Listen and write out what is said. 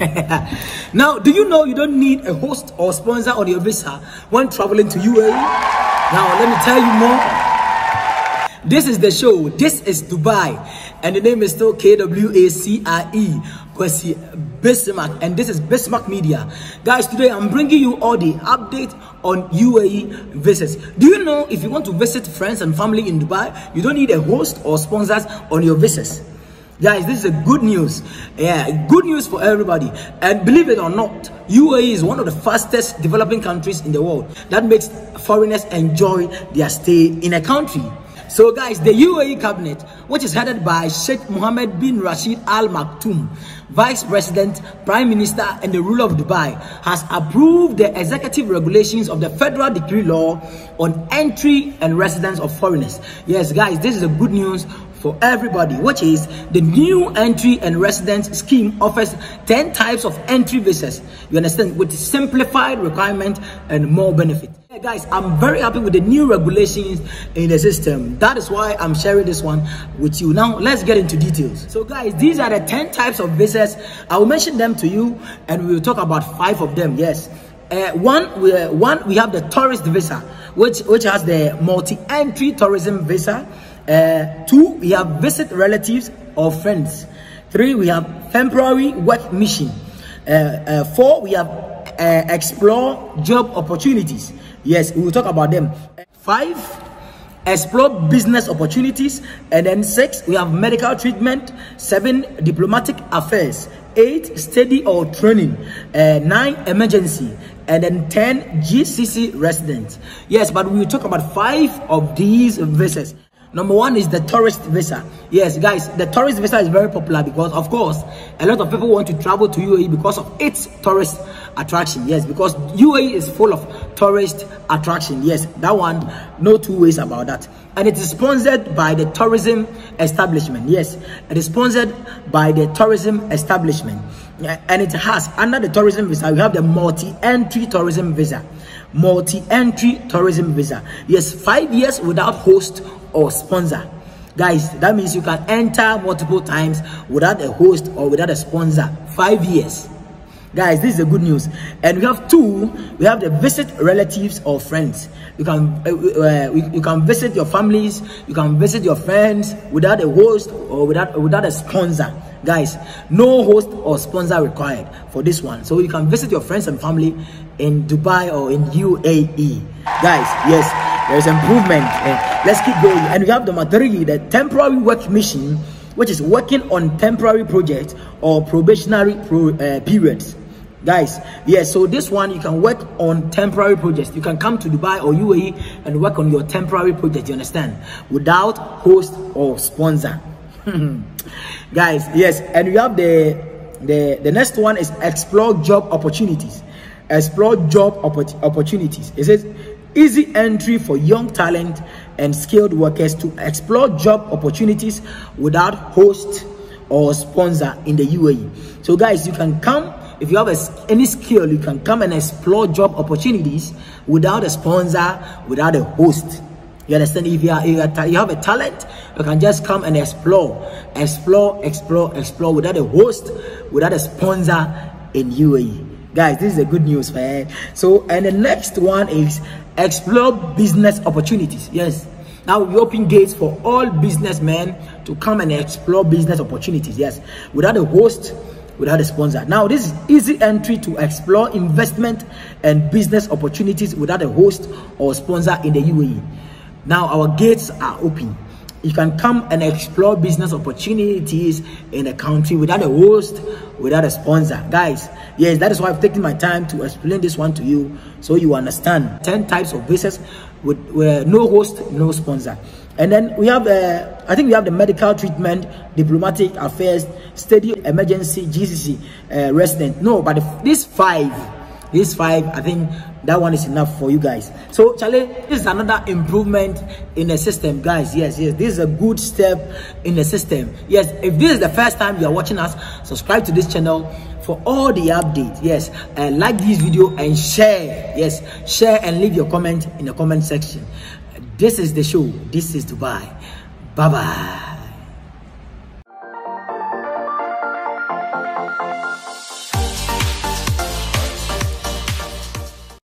now, do you know you don't need a host or sponsor on your visa when traveling to UAE? Now, let me tell you more. This is the show. This is Dubai. And the name is still K-W-A-C-I-E. Kwacie Bismark. And this is Bismark Media. Guys, today I'm bringing you all the update on UAE visits. Do you know if you want to visit friends and family in Dubai, you don't need a host or sponsors on your visits? Guys, this is a good news. Yeah, good news for everybody. And believe it or not, UAE is one of the fastest developing countries in the world. That makes foreigners enjoy their stay in a country. So guys, the UAE cabinet, which is headed by Sheikh Mohammed bin Rashid Al Maktoum, Vice President, Prime Minister, and the ruler of Dubai, has approved the executive regulations of the Federal Decree Law on entry and residence of foreigners. Yes, guys, this is a good news for everybody, which is the new entry and residence scheme offers 10 types of entry visas. You understand? With simplified requirement and more benefit. Hey guys, I'm very happy with the new regulations in the system. That is why I'm sharing this one with you. Now, let's get into details. So guys, these are the 10 types of visas. I will mention them to you and we will talk about five of them. Yes. Uh, one, we, uh, one, we have the tourist visa, which, which has the multi-entry tourism visa. Uh, two, we have visit relatives or friends. Three, we have temporary work mission. Uh, uh, four, we have uh, explore job opportunities. Yes, we will talk about them. Five, explore business opportunities. And then six, we have medical treatment. Seven, diplomatic affairs. Eight, study or training. Uh, nine, emergency. And then 10, GCC residents. Yes, but we will talk about five of these visas. Number one is the tourist visa. Yes, guys, the tourist visa is very popular because, of course, a lot of people want to travel to UAE because of its tourist attraction. Yes, because UAE is full of tourist attraction. Yes, that one, no two ways about that. And it is sponsored by the tourism establishment. Yes, it is sponsored by the tourism establishment. And it has, under the tourism visa, we have the multi-entry tourism visa multi-entry tourism visa yes five years without host or sponsor. Guys that means you can enter multiple times without a host or without a sponsor. Five years. Guys this is the good news. And we have two we have the visit relatives or friends. You can uh, uh, you can visit your families you can visit your friends without a host or without without a sponsor. Guys no host or sponsor required for this one. So you can visit your friends and family in dubai or in uae guys yes there's improvement uh, let's keep going. And we have the three the temporary work mission which is working on temporary projects or probationary pro, uh, periods. Guys yes so this one you can work on temporary projects. You can come to dubai or uae and work on your temporary project you understand? Without host or sponsor. Guys yes and we have the the the next one is explore job opportunities. Explore job oppor opportunities. It says easy entry for young talent and skilled workers to explore job opportunities without host or sponsor in the uae so guys you can come if you have a, any skill you can come and explore job opportunities without a sponsor without a host you understand? If you, are, you, are, you have a talent, you can just come and explore, explore, explore, explore without a host, without a sponsor in UAE. Guys, this is a good news, man. So, and the next one is explore business opportunities. Yes. Now we open gates for all businessmen to come and explore business opportunities. Yes. Without a host, without a sponsor. Now, this is easy entry to explore investment and business opportunities without a host or sponsor in the UAE. Now our gates are open. You can come and explore business opportunities in the country without a host, without a sponsor. Guys, yes, that is why I've taken my time to explain this one to you so you understand. 10 types of visas with, with no host, no sponsor. And then we have, uh, I think we have the medical treatment, diplomatic affairs, study, emergency, GCC, uh, resident. No, but these five, these five, I think that one is enough for you guys. So charlie this is another improvement in the system. Guys yes yes. This is a good step in the system. Yes if this is the first time you are watching us subscribe to this channel for all the updates. Yes and like this video and share. Yes share and leave your comment in the comment section. This is the show. This is dubai. Bye bye